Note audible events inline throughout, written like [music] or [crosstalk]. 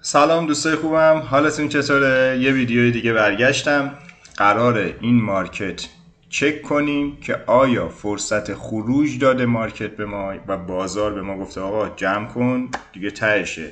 سلام دوستای خوبم. حالتون چطوره؟ یه ویدیوی دیگه برگشتم. قرار این market چک کنیم که آیا فرصت خروج داده market به ما و بازار به ما گفته آقا جمع کن دیگه تهشه.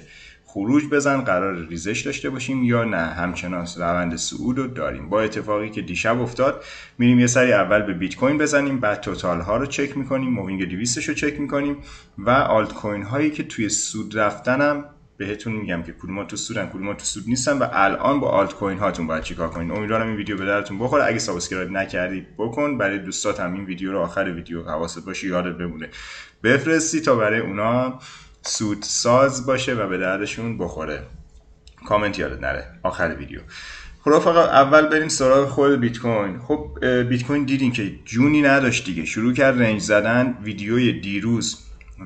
خروج بزن قرار ریزش داشته باشیم یا نه؟ همچنان روند صعود رو داریم. با اتفاقی که دیشب افتاد میریم یه سری اول به بیت کوین بزنیم بعد توتال ها رو چک می‌کنیم moving 200 رو چک می‌کنیم و آلت کوین هایی که توی سود رفتنم بهتون میگم که کدوم تو سودن کدوم تو سود نیستن و الان با آلت کوین هاتون باید چیکار کنین. امیدوارم این ویدیو به دردتون بخوره. اگه subscribe نکردی بکن. برای دوستات هم این ویدیو رو آخر ویدیو حواست باشه یادت بمونه. بفرستی تا برای اونا. سود ساز باشه و به دردشون بخوره. کامنت یادت نره. آخر ویدیو. خب فقط اول بریم سراغ خود بیت کوین خب بیت کوین دیدین که جونی نداشت دیگه. شروع کرد رنج زدن. ویدیوی دیروز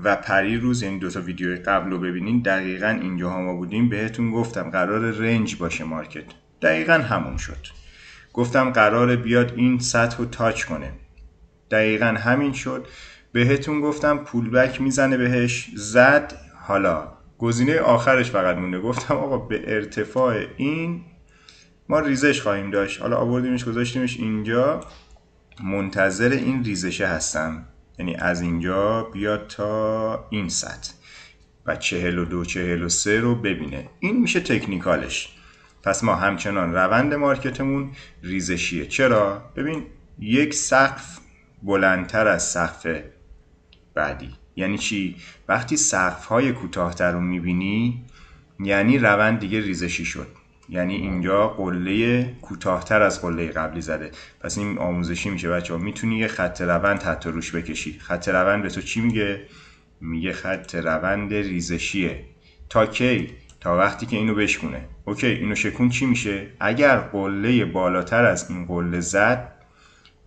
و پری روز یعنی دوتا ویدیو قبل رو ببینین دقیقا اینجا ها ما بودیم. بهتون گفتم قرار رنج باشه مارکت. دقیقا همون شد. گفتم قرار بیاد این سطح رو تاچ کنه. دقیقا همین شد. بهتون گفتم پولبک می‌زنه بهش زد حالا. گزینه آخرش فقط مونده. گفتم آقا به ارتفاع این ما ریزش خواهیم داشت. حالا آوردیمش گذاشتیمش اینجا. منتظر این ریزشه هستم. یعنی از اینجا بیاد تا این سطح. و چهل و دو چهل و سه رو ببینه. این میشه تکنیکالش. پس ما همچنان روند مارکتمون ریزشیه. چرا؟ ببین یک سقف بلندتر از سقف بعدی. یعنی چی؟ وقتی سقف های کوتاهتر رو می‌بینی یعنی روند دیگه ریزشی شد. یعنی اینجا قله کوتاهتر از قله قبلی زده. پس این آموزشی میشه بچه ها می‌تونی یه خط روند حتی روش بکشی. خط روند به تو چی میگه؟ میگه خط روند ریزشیه. تا کی؟ تا وقتی که اینو بشکونه. اوکی اینو شکون چی میشه؟ اگر قله بالاتر از این قله زد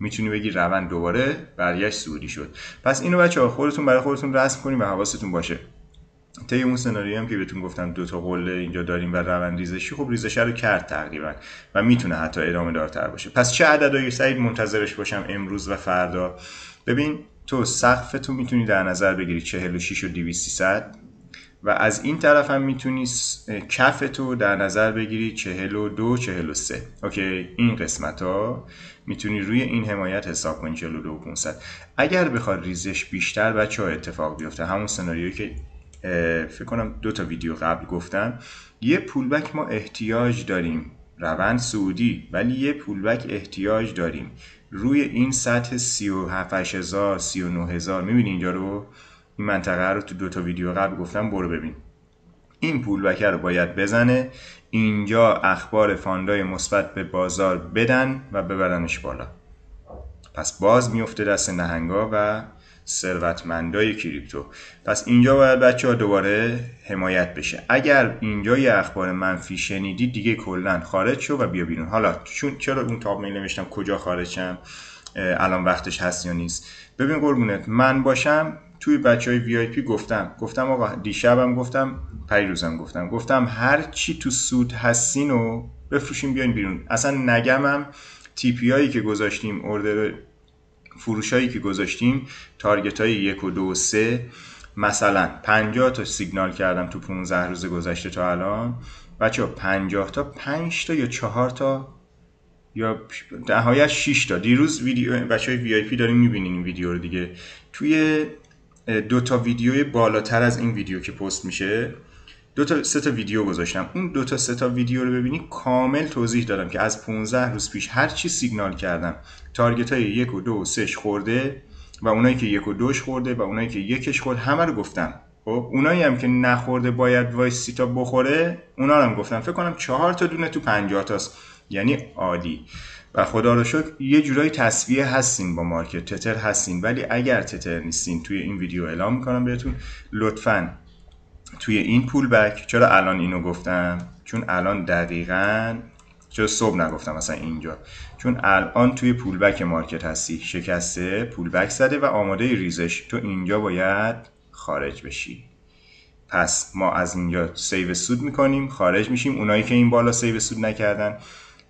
می‌تونی بگی روند دوباره برگشت سعودی شد. پس اینو بچه ها خودتون برای خودتون رسم کنیم و حواستون باشه. طی اون سناریویی هم که بهتون گفتم دو تا قله اینجا داریم و روند ریزشی خب ریزش رو کرد تقریبا و می‌تونه حتی ادامه دارتر باشه. پس چه عددهایی سعید منتظرش باشم امروز و فردا؟ ببین تو سقف تو می‌تونی در نظر بگیری 46 و 2300 و از این طرف هم می‌تونی کف تو در نظر بگیری 42 43 اوکی این قسمت ها می‌تونی روی این حمایت حساب کنی 42 و 500 اگر بخواد ریزش بیشتر بچه ها اتفاق بیفته؟ همون سناریویی که فکر کنم دو تا ویدیو قبل گفتم. یه پولبک ما احتیاج داریم. روند سعودی ولی یه پولبک احتیاج داریم. روی این سطح 37000 39000 می‌بینی اینجا رو؟ این منطقه رو تو دو تا ویدیو قبل گفتم برو ببین. این پولبک رو باید بزنه اینجا اخبار فاندای مثبت به بازار بدن و ببرنش بالا. پس باز میفته دست نهنگا و ثروتمندای کریپتو. پس اینجا باید بچه ها دوباره حمایت بشه. اگر اینجا یه اخبار منفی شنیدی دیگه کلا خارج شو و بیا بیرون. حالا چون چرا اون تاب میل نوشتم کجا خارجم؟ الان وقتش هست یا نیست؟ ببین قربونت من باشم توی بچه های وی آی پی گفتم گفتم آقا دیشبم گفتم پیروزم گفتم. گفتم هر چی تو سود هستین و بفروشیم بیاین بیرون. اصلا نگمم TP هایی که گذاشتیم order فروشایی که گذاشتیم target های یک و دو و سه مثلا 50 تا سیگنال کردم تو 15 روز گذشته تا الان. بچه ها 50 تا 5 تا یا 4 تا یا نهایت 6 تا. دیروز ویدیو بچه های VIP داریم می‌بینین این ویدیو رو دیگه. توی دو تا ویدیو بالاتر از این ویدیو که پست میشه. دو تا سه تا ویدیو گذاشتم. اون دو تا سه تا ویدیو رو ببینی کامل توضیح دادم که از 15 روز پیش هر چی سیگنال کردم. target های یک و دو و سهش خورده و اونایی که یک و دوش خورده و اونایی که یکش خورد همه رو گفتم. خب اونایی هم که نخورده باید وایسه تا بخوره اونا رو هم گفتم. فکر کنم چهار تا دونه تو 50 تاست. یعنی عادی و خدا رو شکر یه جورایی تسویه هستین با market. تتر هستین ولی اگر تتر نیستین توی این ویدیو اعلام می‌کنم بهتون. لطفاً توی این pullback. چرا الان اینو گفتم؟ چون الان دقیقا چرا صبح نگفتم مثلا اینجا. چون الان توی pullback market هستی. شکسته pullback زده و آماده ریزش. تو اینجا باید خارج بشی. پس ما از اینجا save سود می‌کنیم خارج میشیم. اونایی که این بالا save سود نکردن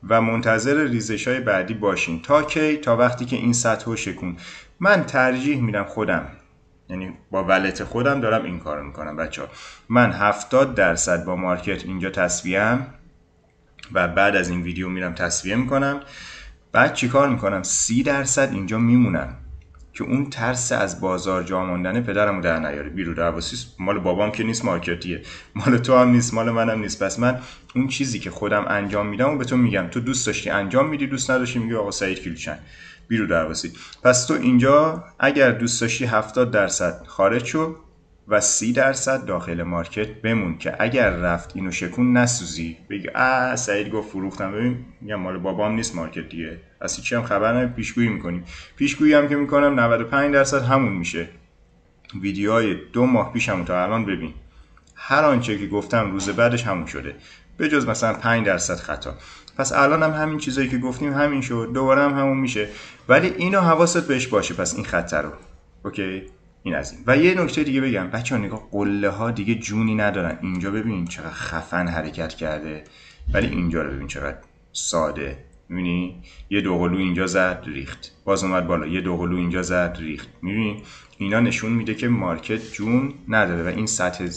و منتظر ریزش های بعدی باشین. تا کی؟ تا وقتی که این سطح شکون من ترجیح میدم خودم یعنی با wallet خودم دارم این کار می‌کنم بچه ها من 70 درصد با مارکت اینجا تصویم و بعد از این ویدیو میرم تصویه می‌کنم. بعد چیکار می‌کنم؟ سی درصد اینجا میمونم. که اون ترس از بازار جا ماندن پدرمو در نیاره. بیرو درواسی مال بابام که نیست مارکتیه. مال تو هم نیست مال منم نیست. پس من اون چیزی که خودم انجام میدم و به تو میگم. تو دوست داشتی انجام میدی دوست نداشتی میگی آقا سعید بیرو درواسی پس تو اینجا اگر دوست داشتی 70 درصد خارج شو. و سی درصد داخل مارکت بمون که اگر رفت اینو شکون نسوزی. بگی آ سعید گفت فروختم. ببین میگم مال بابام نیست مارکت دیگه. از چی هم خبر نه پیشگویی می‌کنیم. پیشگویی هم که می‌کنم 95 درصد همون میشه. ویدیوهای دو ماه پیشم تا الان ببین. هر آنچه که گفتم روز بعدش همون شده. به جز مثلا 5 درصد خطا. پس الان هم همین چیزایی که گفتیم همین شد. دوباره هم همون میشه. ولی اینو حواست بهش باشه. پس این خطر رو. اوکی؟ این از این. و یه نکته دیگه بگم. بچه ها نگاه قله ها دیگه جونی ندارن. اینجا ببین چقدر خفن حرکت کرده. ولی اینجا رو ببین چقدر ساده. می‌بینی؟ یه دوقلو اینجا زد ریخت. باز اومد بالا. یه دوقلو اینجا زد ریخت. می‌بینی؟ اینا نشون میده که market جون نداره. و این سطح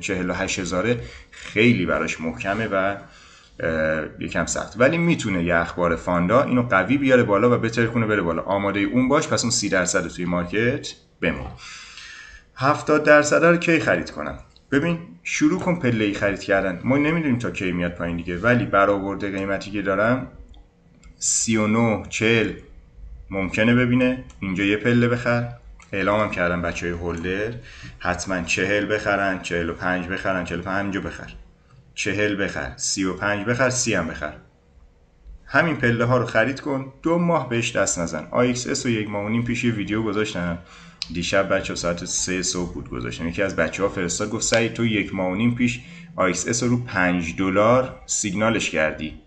48 هزاره خیلی براش محکمه و یکم سخت. ولی می‌تونه یه اخبار فاندا اینو قوی بیاره بالا و بترکونه بره بالا. آماده اون باش پس اون 30 درصد توی market بمون. 70 درصد رو کی خرید کنم؟ ببین شروع کن پله ای خرید کردن. ما نمی‌دونیم تا کی میاد پایین دیگه ولی برآورده قیمتی که دارم 39 40 ممکنه ببینه. اینجا یه پله بخر. اعلامم کردم بچه های هولدر. حتما 40 بخرن 45 بخرن 45 اینجا بخر. 40 بخر 35 بخر 30 هم بخر. همین پله ها رو خرید کن. دو ماه بهش دست نزن. اس و یک ماه و نیم پیش یه ویدیو گذاشتم. دیشب بچه‌ها ساعت سه صبح بود گذاشتم. یکی از بچه ها فرستاد گفت سعید تو یک ماه و نیم پیش اس رو 5 دلار سیگنالش کردی.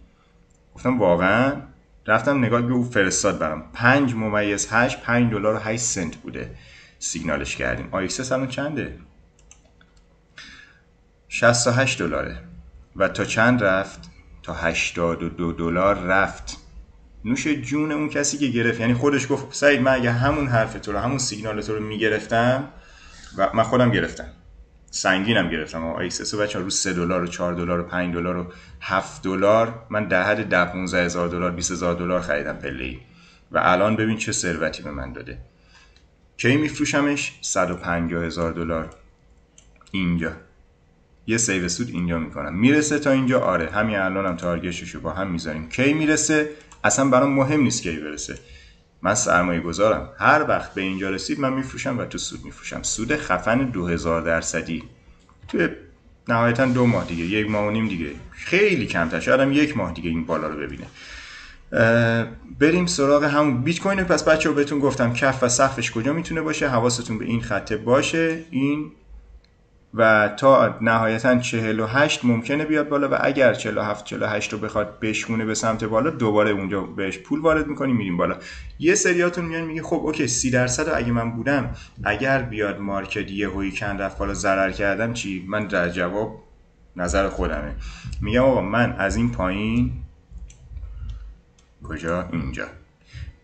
گفتم واقعا؟ رفتم نگاه به او فرستاد برام. 5 ممیز 8 5 دلار و 8 سنت بوده سیگنالش کردیم. اس همون چنده؟ 68 دلاره. و تا چند رفت؟ تا 82 دلار رفت. نوش جون اون کسی که گرفت. یعنی خودش گفت سعید من اگه همون حرف تو رو همون سیگنال تو رو می‌گرفتم و من خودم گرفتم. سنگینم گرفتم. آقا ایکسس بچه رو 3 دلار و 4 دلار و 5 دلار و 7 دلار. من در حد 10 15 هزار دلار 20 هزار دلار خریدم پله و الان ببین چه ثروتی به من داده. کی میفروشمش؟ 150 هزار دلار. اینجا. یه save سود اینجا می‌کنم. می‌رسه تا اینجا؟ آره. همین الانم هم target شو با هم می‌ذاریم. کی می‌رسه؟ اصلا برام مهم نیست کی برسه. من سرمایه گذارم هر وقت به اینجا رسید من میفروشم و تو سود میفروشم. سود خفن 2000 درصدی. تو نهایتا دو ماه دیگه یک ماه و نیم دیگه. خیلی کمتر. شاید یک ماه دیگه این بالا رو ببینه. بریم سراغ همون بیت کوین. پس بچه بهتون گفتم کف و سقفش کجا می‌تونه باشه؟ حواستون به این خطه باشه. این و تا نهایتا 48 ممکنه بیاد بالا و اگر 47 48 رو بخواد بشکونه به سمت بالا دوباره اونجا بهش پول وارد می‌کنیم میریم بالا. یه سریاتون میان میگه خب اوکی 30 درصد اگه من بودم اگر بیاد market یه هوی کند رفت بالا ضرر کردم چی؟ من در جواب نظر خودمه. میگم آقا من از این پایین کجا؟ اینجا.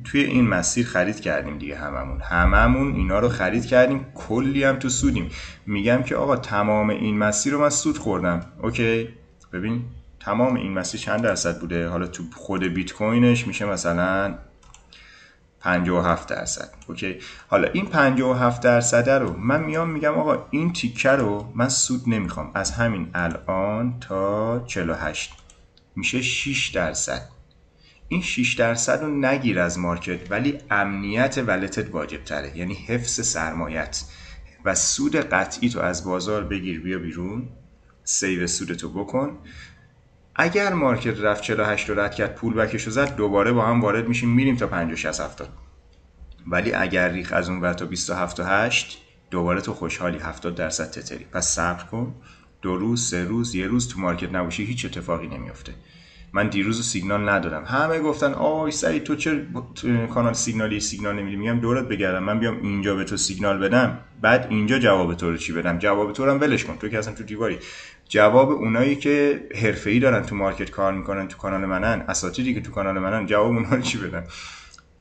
توی این مسیر خرید کردیم دیگه هممون. هممون اینا رو خرید کردیم. کلی هم تو سودیم. میگم که آقا تمام این مسیر رو من سود خوردم. اوکی. ببین تمام این مسیر چند درصد بوده؟ حالا تو خود بیت کوینش میشه مثلا 57 درصد. اوکی. حالا این 57 درصد رو من میام میگم آقا این تیکه رو من سود نمی‌خوام. از همین الان تا 48 میشه 6 درصد. این 6 درصد رو نگیر از market ولی امنیت wallet ت واجب تره. یعنی حفظ سرمایت. و سود قطعیتو از بازار بگیر بیا بیرون. save سودتو بکن. اگر market رفت 48 رو رد کرد pullback ش رو زد دوباره با هم وارد میشیم میریم تا 50 60 70 ولی اگر ریخت از اون ور تا 27 و 8 دوباره تو خوشحالی 70 درصد تتری. پس صبر کن. دو روز سه روز یه روز تو market نباشی هیچ اتفاقی نمیافته. من دیروز سیگنال ندادم. همه گفتن آی سعید تو چه کانال سیگنالی سیگنال نمیدی؟ میگم دورت بگردم من بیام اینجا به تو سیگنال بدم بعد اینجا جواب تو رو چی بدم؟ جواب تو رو هم ولش کن تو که اصلا تو دیواری. جواب اونایی که حرفه‌ای دارن تو market کار می‌کنن تو کانال منن اساتیدی که تو کانال منن جواب اونها رو چی بدم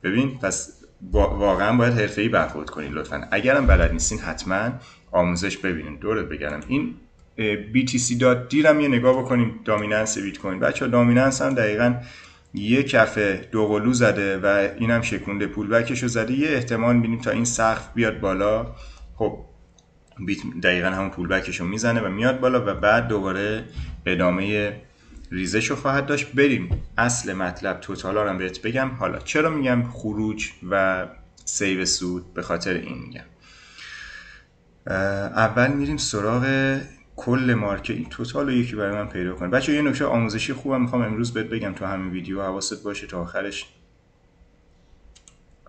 ببین پس واقعا باید حرفه‌ای برخورد کنید لطفا. اگرم بلد نیستین حتما آموزش ببینین. دورت بگردم. این BTC.D هم یه نگاه بکنیم. دامیننس بیت کوین بچه دامیننس هم دقیقا یه کفه دوقلو زده و اینم شکونده پول بکش رو زده. یه احتمال بینیم تا این سقف بیاد بالا. خب بیت دقیقا همون پول بکش رو می‌زنه و میاد بالا و بعد دوباره ادامه ریزش رو خواهد داشت. بریم. اصل مطلب total هم بهت بگم. حالا چرا میگم خروج و save سود؟ به خاطر این میگم. اول میریم سراغ کل market این total رو یکی برای من پیدا کنه. بچه یه نکته آموزشی خوبم می‌خوام امروز بهت بگم تو همین ویدیو. حواست باشه تا آخرش.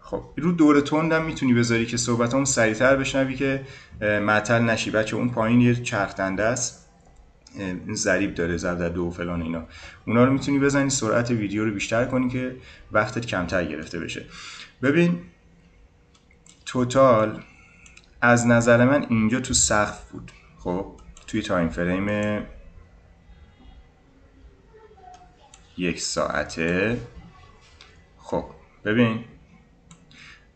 خب رو دور تندم می‌تونی بذاری که صحبت هم سریعتر بشنوی که معطل نشی. بچه اون پایین یه چرخ است. این داره ضرب دو و فلان اینا. اونا رو می‌تونی بزنی سرعت ویدیو رو بیشتر کنی که وقتت کمتر گرفته بشه. ببین total از نظر من اینجا تو سقف بود. خب؟ توی time frame یک ساعته. خب ببین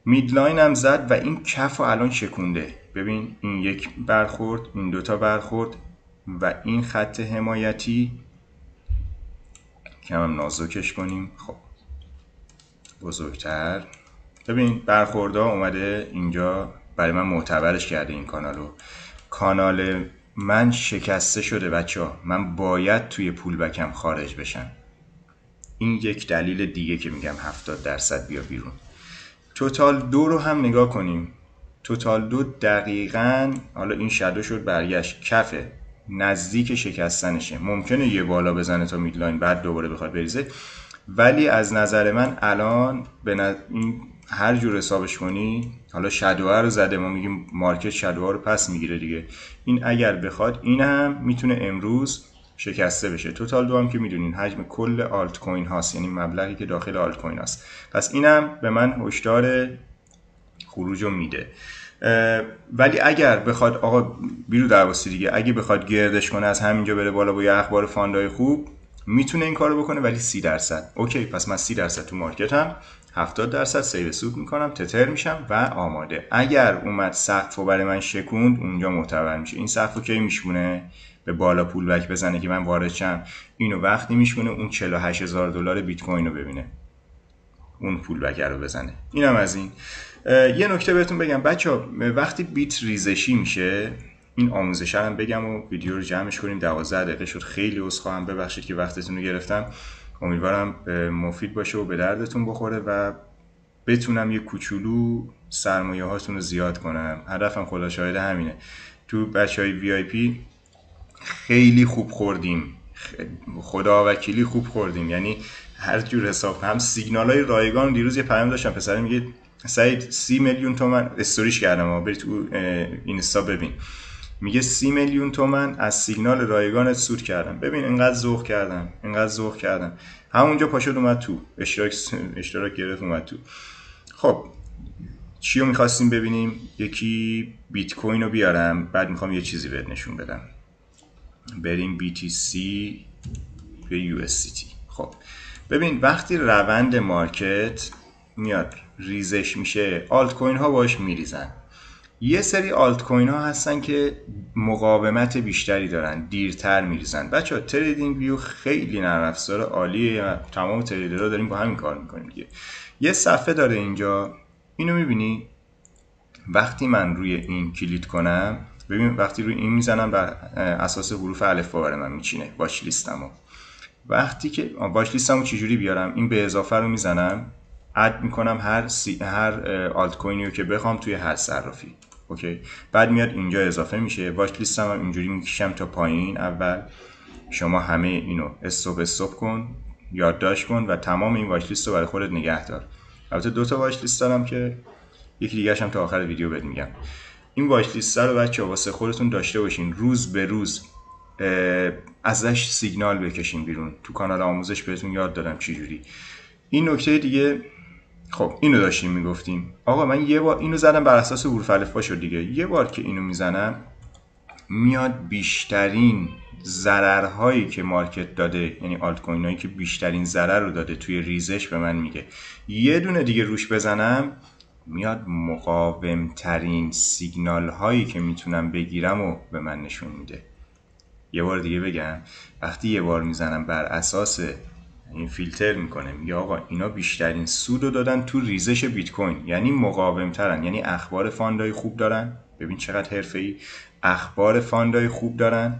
midline هم زد و این کف رو الان شکونده. ببین این یک برخورد این دوتا برخورد و این خط حمایتی. که هم نازکش کنیم. خب بزرگتر. ببین برخورده اومده اینجا. برای من معتبرش کرده این کانالو. کانال من شکسته شده بچه ها من باید توی پول بکم خارج بشم. این یک دلیل دیگه که میگم 70 درصد بیا بیرون. توتال دو رو هم نگاه کنیم. total دو دقیقا حالا این shadow شد برگشت. کفه. نزدیک شکستنشه. ممکنه یه بالا بزنه تا midline بعد دوباره بخواد بریزه. ولی از نظر من الان به این هر جور حسابش کنی حالا shadow ه رو زده ما میگیم market shadow ه رو پس می‌گیره دیگه. این اگر بخواد این هم می‌تونه امروز شکسته بشه. total دو هم که می‌دونین حجم کل آلت کوین هاست یعنی مبلغی که داخل آلت کوین هاست. پس اینم به من هشدار خروج رو میده. ولی اگر بخواد آقا بی رودرواسی دیگه اگه بخواد گردش کنه از همینجا بره بالا با یه اخبار funda ی خوب می‌تونه این کارو بکنه ولی سی درصد. OK پس من سی درصد تو هم 70 درصد save سود می‌کنم تتر میشم و آماده. اگر اومد سقف و برای من شکوند اونجا معتبر میشه. این سقف رو کی میشکونه؟ به بالا pullback بزنه که من وارد شم. اینو وقتی میشمونه اون 48 هزار دلار بیت کوین رو ببینه. اون پول بک رو بزنه. اینم از این. یه نکته بهتون بگم. بچه وقتی بیت ریزشی میشه این آموزش هم بگم و ویدیو رو جمعش کنیم. 12 دقیقه شد. خیلی خواهم ببخشید که وقتتون رو گرفتم. امیدوارم مفید باشه و به دردتون بخوره و بتونم یه کوچولو سرمایه هاتون رو زیاد کنم. هدفم خدا شاهده همینه. تو بچه های VIP خیلی خوب خوردیم. خدا وکیلی خوب خوردیم. یعنی هر جور حساب هم سیگنال های رایگان. دیروز یه پیام داشتم پسر میگه سعید سی میلیون تومن استوریش کردم. برید تو اینستا ببین. میگه سی میلیون تومن از سیگنال رایگانت سود کردم. ببین اینقدر ذوق کردم اینقدر ذوق کردم. همونجا پاشد اومد تو. اشتراک اشتراک گرفت اومد تو. خب چی رو می‌خواستیم ببینیم؟ یکی بیت کوین رو بیارم بعد می‌خوام یه چیزی بهت نشون بدم. بریم BTC به USDT خب ببین وقتی روند market میاد ریزش میشه آلت کوین ها باش میریزن. یه سری آلت کوین ها هستن که مقاومت بیشتری دارن دیرتر میریزن. بچه ها TradingView خیلی نرم عالیه. تمام trader ها داریم با همین کار می‌کنیم دیگه. یه صفحه داره اینجا. اینو می‌بینی؟ وقتی من روی این کلیک کنم ببین وقتی روی این می‌زنم بر اساس حروف الف برای من میچینه. watchlist مو. وقتی که watchlist مو چجوری بیارم؟ این به اضافه رو می‌زنم. add می‌کنم هر سی... هر آلت کوینی رو که بخوام توی هر صرافی. OK. بعد میاد اینجا اضافه میشه. watchlist م هم اینجوری می‌کشم تا پایین. اول شما همه اینو استوب استوب کن یادداشت کن و تمام این واچ لیست رو برای خودت نگه دار. البته دو تا واچ لیست دارم که یکی دیگه هم تا آخر ویدیو بهت میگم. این واچ لیست رو بچه واسه خودتون داشته باشین. روز به روز ازش سیگنال بکشین بیرون. تو کانال آموزش بهتون یاد دادم چی جوری این نکته دیگه خب اینو داشتیم می‌گفتیم. آقا من یه بار اینو زدم بر اساس حروف الفبا شد دیگه. یه بار که اینو می‌زنم میاد بیشترین ضررهایی که market داده یعنی آلت کوین هایی که بیشترین ضرر رو داده توی ریزش به من میگه. یه دونه دیگه روش بزنم میاد مقاوم ترین سیگنال هایی که می‌تونم بگیرم و به من نشون میده. یه بار دیگه بگم وقتی یه بار می‌زنم بر اساس این فیلتر می‌کنه. میگه آقا اینا بیشترین سود رو دادن تو ریزش بیت کوین یعنی مقاوم ترن یعنی اخبار funda ی خوب دارن. ببین چقدر حرفه ای اخبار funda ی خوب دارن.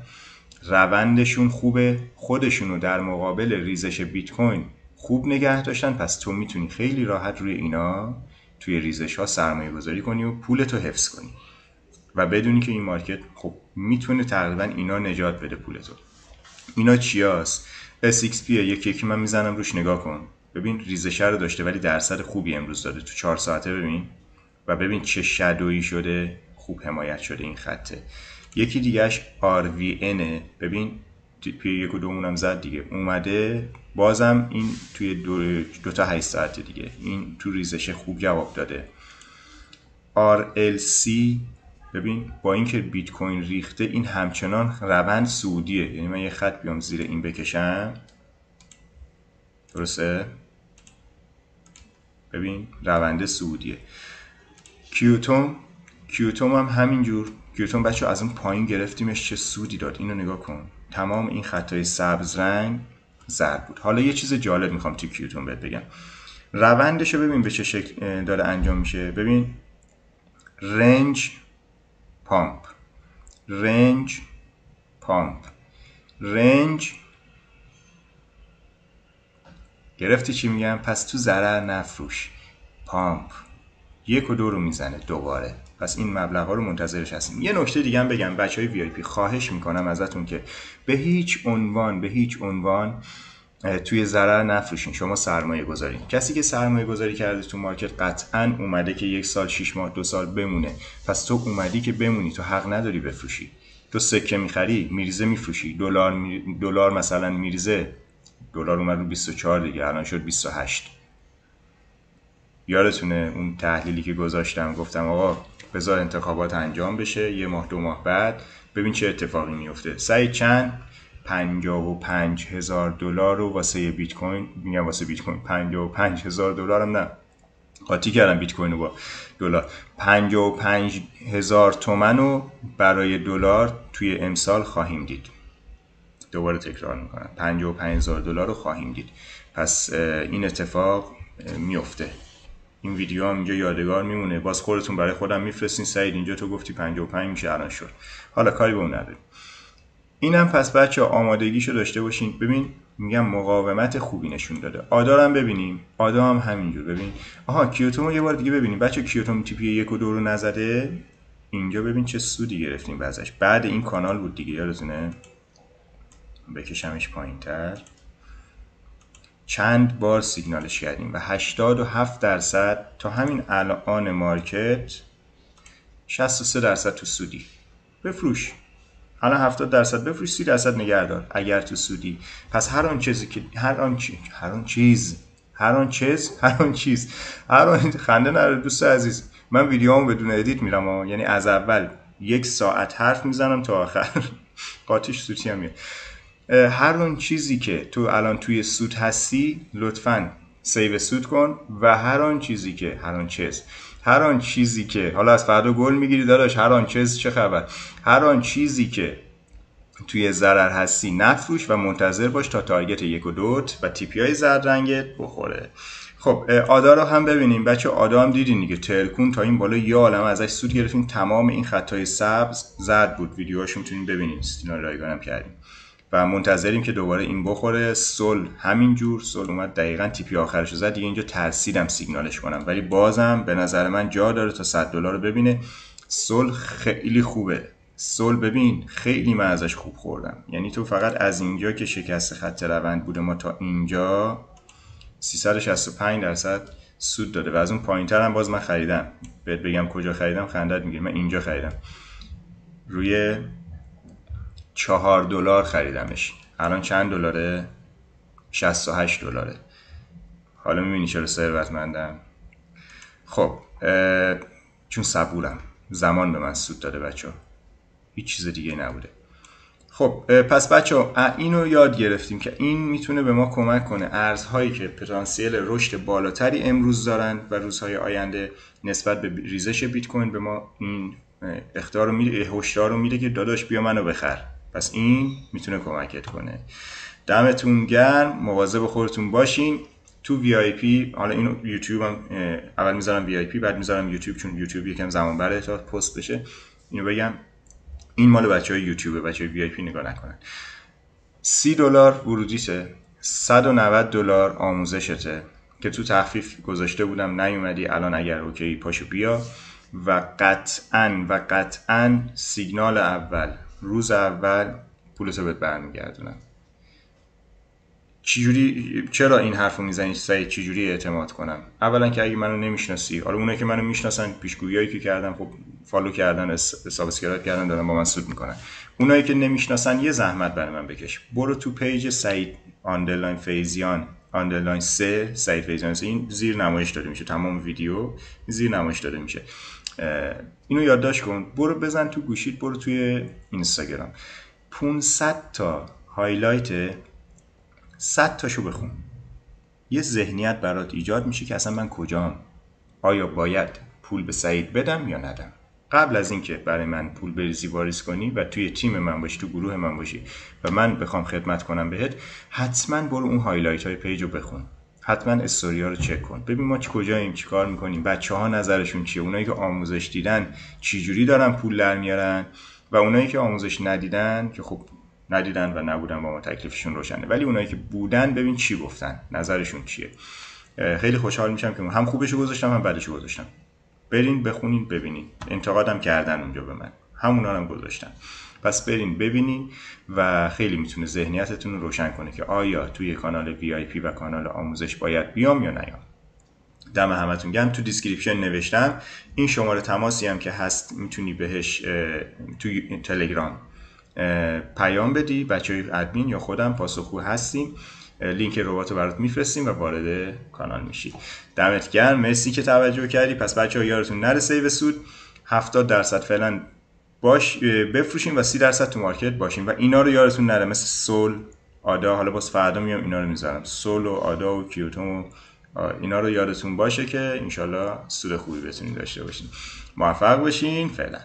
روندشون خوبه. خودشون رو در مقابل ریزش بیت کوین خوب نگه داشتن. پس تو می‌تونی خیلی راحت روی اینا توی ریزش ها سرمایه گذاری کنی و پولتو حفظ کنی. و بدونی که این market خب می‌تونه تقریبا اینا نجات بده پولتو. اینا چیاست؟ SXP یکی یکی من می‌زنم روش نگاه کن. ببین ریزش رو داشته ولی درصد خوبی امروز داده. تو چهار ساعته ببین. و ببین چه شدویی شده. خوب حمایت شده این خطه یکی دیگهش RVN ببین پی یک و دومونم زد دیگه. اومده. بازم این توی دو, دو تا 8 ساعت دیگه. این تو ریزش خوب جواب داده. RLC ببین با اینکه بیت کوین ریخته این همچنان روند سعودیه یعنی من یه خط بیام زیر این بکشم. درسته؟ ببین روند سعودیه کیوتوم کیوتوم هم همینجور. کیوتوم بچه از اون پایین گرفتیمش چه سودی داد. اینو نگاه کن. تمام این خطای سبز رنگ زرد بود. حالا یه چیز جالب می‌خوام توی کیوتون بهت بگم. روندش رو ببین به چه شکل داره انجام میشه. ببین رنج پامپ. رنج pump. range. گرفتی چی میگم؟ پس تو ضرر نفروش. pump. یک و دو رو می‌زنه دوباره. پس این مبلغ ها رو منتظرش هستیم. یه نکته دیگه هم بگم. بچه های VIP خواهش می‌کنم ازتون که به هیچ عنوان به هیچ عنوان توی ضرر نفروشین. شما سرمایه گذارین. کسی که سرمایه گذاری کرده تو market قطعا اومده که یک سال شیش ماه دو سال بمونه. پس تو اومدی که بمونی. تو حق نداری بفروشی. تو سکه می‌خری میریزه میفروشی. دلار دلار مثلا میریزه دلار اومد رو 24 دیگه الان شد 28 یادتونه اون تحلیلی که گذاشتم؟ گفتم آقا بذار انتخابات انجام بشه یه ماه دو ماه بعد ببین چه اتفاقی میفته سعی چند؟ پنجاه و پنج هزار دلار رو واسه بیت کوین میگم واسه بیت کوین. پنجاه و پنج هزار دلار هم نه. قاطی کردم بیت کوین رو با دلار. پنجاه و پنج هزار تومن رو برای دلار توی امسال خواهیم دید. دوباره تکرار می‌کنم. پنجاه و پنج هزار دلار رو خواهیم دید. پس این اتفاق میفته این ویدیو هم اینجا یادگار میمونه. باز خودتون برای خودم میفرستین. سعید اینجا تو گفتی 55 میشه الان شد. حالا کاری به اون نداریم. اینم پس بچه آمادگیشو داشته باشین. ببین میگم مقاومت خوبی نشون داده. آدارم ببینیم. آدا هم همینجور. ببین. آها کیوتو یه بار دیگه ببینیم. بچه کیوتو تیپی یک و دو رو نزده؟ اینجا ببین چه سودی گرفتیم ازش. بعد این کانال بود دیگه یادتونه بکشمش پایین تر چند بار سیگنالش کردیم و 87 درصد تا همین الان مارکت 63 درصد تو سودی. بفروش. الان 70 درصد بفروش 30 درصد نگهدار اگر تو سودی. پس هر آن چیزی که هر آن چی هر آن چیز. هر آن چیز [laughs] هر آن چیز. هر آن خنده نره دوست عزیز. من ویدیومو بدون edit میرم یعنی از اول یک ساعت حرف می‌زنم تا آخر. [laughs] قاطیش سوتی هم هر اون چیزی که تو الان توی سود هستی لطفا save سود کن و هر آن چیزی که هر آن چیز. هر آن چیزی که حالا از فردا گل می‌گیری داداش هر آن چیز چه خبر؟ هر آن چیزی که توی ضرر هستی نفروش و منتظر باش تا تارگت یک و دوت و تیپی های زرد رنگت بخوره. خب آدا رو هم ببینیم. بچه آدا هم دیدین دیگه. ترکون تا این بالا یه عالم ازش سود گرفتیم. تمام این خطای سبز زرد بود. ویدیوهاش می‌تونین ببینید استینا رایگانم کردیم. و منتظریم که دوباره این بخوره. سل همینجور سل اومد دقیقا تیپی آخرش زد. دیگه اینجا ترسیدم سیگنالش کنم. ولی بازم به نظر من جا داره تا 100 دلار رو ببینه. سل خیلی خوبه. سل ببین خیلی من ازش خوب خوردم. یعنی تو فقط از اینجا که شکست خط روند بوده ما تا اینجا 365 درصد سود داده و از اون پایین هم باز من خریدم. بهت بگم کجا خریدم خندت می‌گیره من اینجا خریدم. روی چهار دلار خریدمش. الان چند دلاره؟ 68 دلاره. حالا می‌بینی چرا ثروتمندم. خب چون صبورم. زمان به من سود داده بچه هیچ چیز دیگه نبوده. خب پس بچه اینو یاد گرفتیم که این می‌تونه به ما کمک کنه. ارزهایی که پتانسیل رشد بالاتری امروز دارن و روزهای آینده نسبت به ریزش بیت کوین به ما این اختیار رو میده هشدار رو میده که داداش بیا منو بخر. پس این می‌تونه کمکت کنه. دمتون گرم مواظب خودتون باشین. تو VIP حالا اینو یوتیوب هم اول می‌ذارم VIP بعد می‌ذارم یوتیوب چون یوتیوب یکم زمان بره تا پست بشه. اینو بگم این مال بچه های یوتیوبه بچه های VIP نگاه نکنن. سی دلار ورودیته 190 دلار آموزشته که تو تخفیف گذاشته بودم نیومدی الان اگر OK پاشو بیا. و قطعا و قطعا سیگنال اول روز اول پولتو بهت برمیگردونم چجوری چرا این حرفو می‌زنی سعید چجوری اعتماد کنم؟ اولا که اگه منو نمی‌شناسی حالا اونایی که منو می‌شناسن پیشگویی که کردم خب follow کردن subscribe کردن دارن با من سود می‌کنن. اونایی که نمی‌شناسن یه زحمت برای من بکش. برو تو page سعید underline فیزیان underline سه سعید فیزیان این زیر نمایش داده میشه تمام ویدیو زیر نمایش داده میشه. اینو یادداشت کن. برو بزن تو گوشیت برو توی اینستاگرام. 500 تا highlight 100 تاشو بخون. یه ذهنیت برات ایجاد میشه که اصلا من کجام؟ آیا باید پول به سعید بدم یا ندم؟ قبل از اینکه برای من پول بریزی واریز کنی و توی تیم من باشی تو گروه من باشی و من بخوام خدمت کنم بهت حتما برو اون highlight های page رو بخون. حتما استوریا رو چک کن. ببین ما کجاییم چیکار می‌کنیم؟ بچه ها نظرشون چیه؟ اونایی که آموزش دیدن چجوری دارن پول در میارن؟ و اونایی که آموزش ندیدن که خب ندیدن و نبودن با ما تکلیفشون روشنه. ولی اونایی که بودن ببین چی گفتن؟ نظرشون چیه؟ خیلی خوشحال میشم که هم خوبشو گذاشتم هم بدشو گذاشتم. برین بخونین ببینین. انتقادم کردن اونجا به من. همونا هم گذاشتم. پس برین ببینین و خیلی می‌تونه ذهنیتتون رو روشن کنه که آیا توی کانال پی و کانال آموزش باید بیام یا نیام. دم همتون گرم. تو description نوشتم. این شماره تماسی هم که هست می‌تونی بهش توی تلگرام پیام بدی. بچه ادمین یا خودم پاسخگو هستیم. لینک ربات رو برات میفرستیم و وارد کانال میشی. دمت گرم. مرسی که توجه کردی. پس بچه ها یادتون نره save سود. 70 درصد فعلا باش بفروشیم و 30 درصد تو market باشیم و اینا رو یادتون نره مثل SOL ADA. حالا باز فردا میام اینا رو می‌ذارم. SOL و ADA و Qtum و اینا رو یادتون باشه که انشالله سود خوبی بتونید داشته باشین. موفق باشین. فعلا.